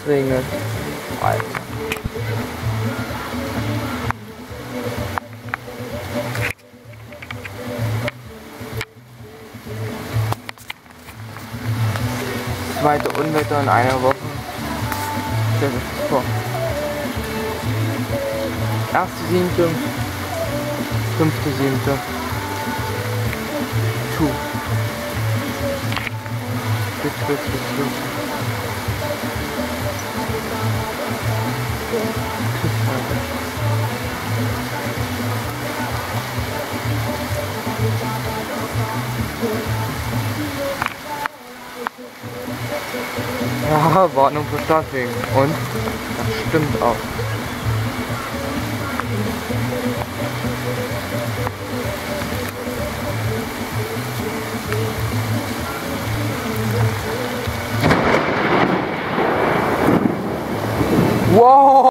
Das Ringe. Alter. Zweite Unwetter in einer Woche. Das ist super. Erste siebte, fünfte siebte. Two. Bis, bis, bis, Ja, Warnung für Starkwegen. Und? Das stimmt auch. Wow!